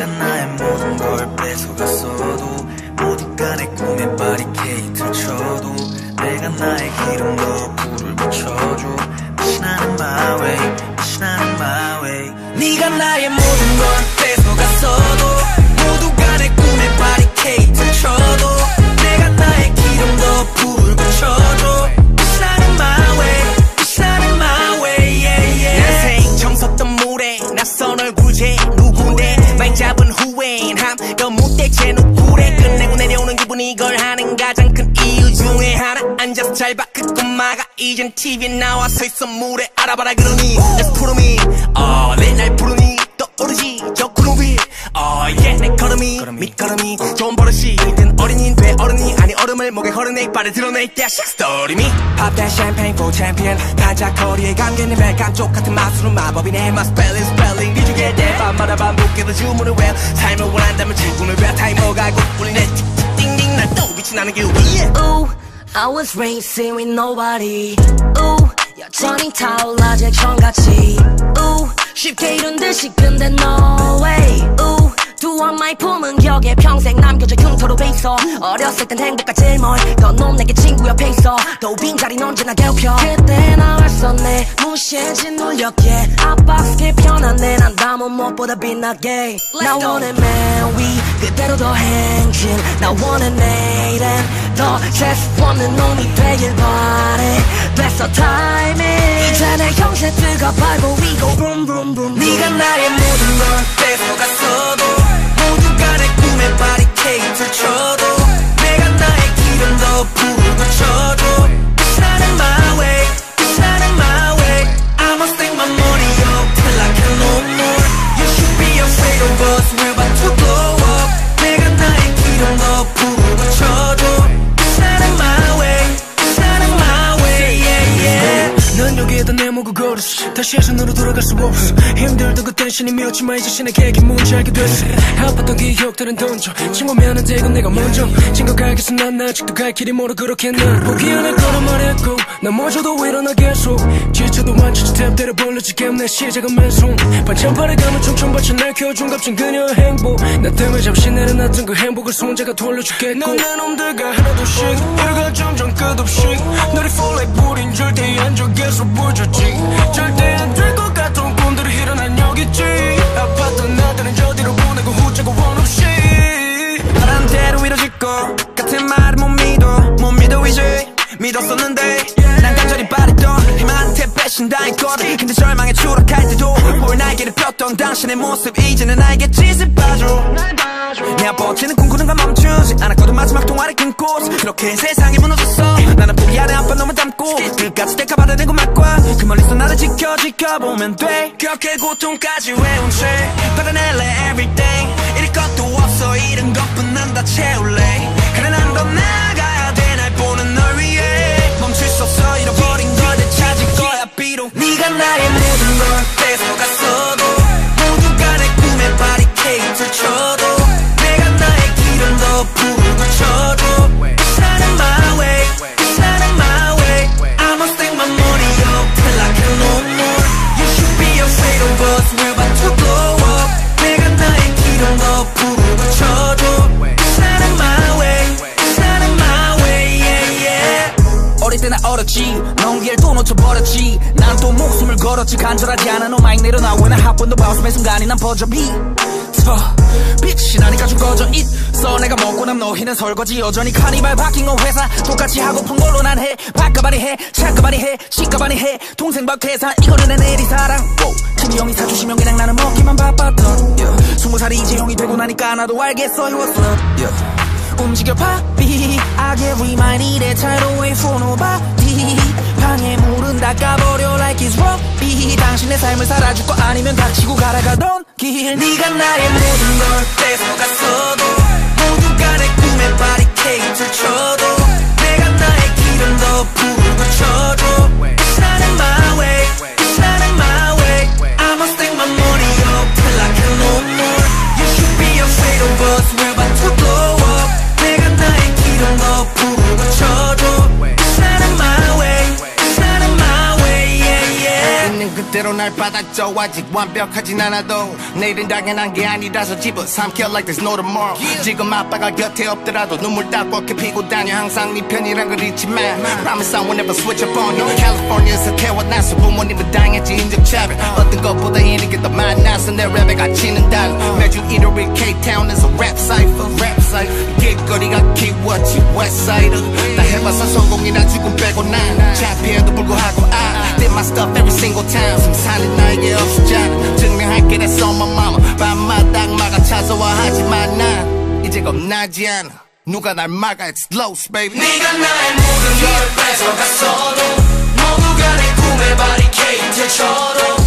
네가 나의 모든 걸 뺏어갔어도 모두가 내 꿈에 바리케이트를 쳐도 내가 나의 기름으로 불을 붙여줘. 미친하는 my way 빛이 나는 my way 네가 나의 가장 큰 이유 중에 하나 앉아서 잘 봐. 그 꼬마가 이젠 TV에 나와 서 있어 물에 알아봐라 그러니. Just follow me. 어, 내날 부르니. 떠오르지. 저 구름 위에 어, yeah, 내 걸음이. 밑걸음이. 좋은 버릇이 든 어린이 돼 어른이. 아니 얼음을 목에 걸어내 발에 드러내 That's story me Pop that champagne for champion. 반짝거리에 감기는 백감쪽 같은 마술은 마법이네. My spelling. spelling you get that 밤마다 반복해서 주문을 외워 삶을 원한다면 질문을 왜 타이머가 곧 나는 길 위에 Ooh, I was racing with nobody. Ooh, 여전히 타올라 제천같이. Ooh, 쉽게 이룬 듯이 근데 no way. Ooh, 두엄마의 품은 격에 평생 남겨져 흉터로 베있어 어렸을 땐 행복과 제일 멀넌놈 내게 친구 옆에 있어 또 빈자리는 언제나 괴롭혀 그때 나 왔었네 무 시해진 놀렸기에 압박스게 편한데 난 담은 무엇보다 빛나게. 나 원해 man 위 그대로 더 행진. 나 원해 내일엔 더 재수 없는 놈이 되길 바래. 됐어 타이밍 이제 내 형세 뜨거 밟고 we go boom boom boom 네가 나의 모든 걸 뺏어갔어도 yeah 난 여기에다 내 목을 걸었어. 다시 예전으로 돌아갈 수 없어. 힘들던 그 텐션이 미웠지만 이제 신에게 뭔지 알게 됐어. 아팠던 기억들은 던져. 친구면 안 되고 내가 먼저. 진거가겠어 난 아직도 갈 길이 멀어. 그렇게 난 포기 안할 거라 말했고 넘어져도 일어나 계속 지쳐도 완전 스텝대로 벌러지겠네. 시작은 맨손. 반찬판에 가면 총총 받쳐 날 키워준 값진 그녀의 행복. 나 때문에 잠시 내려놨던 그 행복을 손자가 돌려주겠고. 너내 놈들과 하나둘씩 일가 점점 끝없이. 너를 fall like 불인 절대 안 적에서 보여줬지. 절대 안 될 것 같은 꿈들이 일어난 여기 있지. 아팠던 나들은 저뒤로 폈던 당신의 모습 이제는 나에게 짓을 봐줘. 내 아버지는 꿈꾸는 건 멈추지 않았거든 마지막 통화를 끊고 그렇게 세상이 무너졌어. 나는 포기하는 아빠 너무 닮고 끝까지 대가 받아내고 말과 그 멀리서 나를 지켜 지켜보면 돼. 그렇게 고통까지 외운 채 받아낼래 everything. 잃을 것도 없어. 잃은 것뿐 난 다 채울래. 그래 난더나 걸었지 간절하지 않아. 너 마이크 내려놔. When I hop on 매 순간이 난 버저비 저 빛이 나니까 좀 꺼져. 있어. 내가 먹고 남 너희는 설거지 여전히 카니발 바뀐 건 회사. 똑같이 하고픈 걸로 난해. 바꿔바리 해. 착까바리 해. 시까바리 해. 동생 박 회사. 이거는 내 내리 사랑. 팀이 형이 사주시면 그냥 나는 먹기만 바빴던. Yeah. 스무 살이 이제 형이 되고 나니까 나도 알겠어. Up yeah. 움직여 파비 I get reminded tired away from nobody 방해 물은 닦아버려 like it's rugby 당신의 삶을 살아줄 거 아니면 닥치고 갈아가던 길 네가 나의 모든 걸 뺏어갔어 그대 이대로 날 받아줘 아직 완벽하진 않아도 내일은 당연한 게 아니라서 집어 삼켜. Like there's no tomorrow. 지금 아빠가 곁에 없더라도 눈물 따갑게 피고 다녀. 항상 네 편이란 걸 잊지 마 Promise I will never switch up on you. 캘리포니아에서 태어나서 부모님은 당했지. 인종차별. 어떤 것보다 이런 게 더 많아서 내 랩에 가치는 달라 매주 일요일 K-Town에서 랩 사이퍼 랩 사이퍼 길거리가 키웠지 Westside 다 해봐서 성공이나 죽음 빼고 난. 차피해도 불구하고 I did my stuff every single time 승산이 나에게 없었잖아. 증명할게 on my mama. 밤마다 악마가 찾아와 하지만 난 이제 겁나지 않아. 누가 날 막아? It's close baby. 네가 나의 모든 걸 뺏어갔어도 모두가 내 꿈의 바리케이트처럼